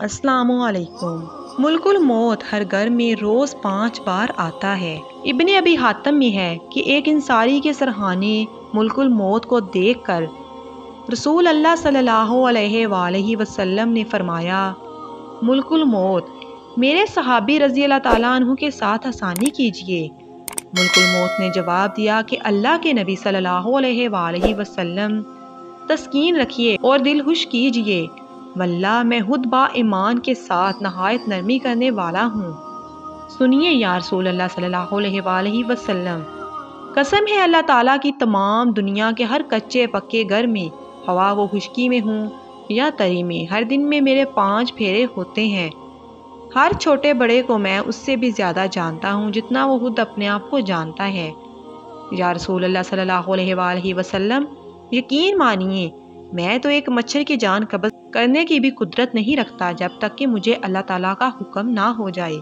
अस्सलाम वालेकुम मुल्कुल मौत हर घर में रोज़ पाँच बार आता है। इब्ने अभी हातम में है कि एक इंसारी के सरहाने मुल्कुल मौत को देखकर रसूल अल्लाह सल्लल्लाहु अलैहि वसल्लम ने फरमाया, मुल्कुल मौत, मेरे सहाबी रज़ी अल्लाह तु के साथ आसानी कीजिए। मुल्कुल मौत ने जवाब दिया कि अल्लाह के नबी सल्लल्लाहु अलैहि वसल्लम तस्कीन रखिए और दिल खुश कीजिए। वल्ला, मैं खुद बा ईमान के साथ नहायत नरमी करने वाला हूँ। सुनिए यार अल्लाह सल्लल्लाहु अलैहि वसल्लम। कसम है अल्लाह ताला की तमाम दुनिया के हर कच्चे पक्के घर में हवा वो खुशकी में हूँ, या तरी में हर दिन में मेरे पाँच फेरे होते हैं। हर छोटे बड़े को मैं उससे भी ज़्यादा जानता हूँ जितना वो खुद अपने आप को जानता है। या रसूल अल्लाह सल्लल्लाहु अलैहि वसल्लम यकीन मानिए, मैं तो एक मच्छर की जान कब्ज करने की भी कुदरत नहीं रखता जब तक कि मुझे अल्लाह ताला का हुक्म ना हो जाए।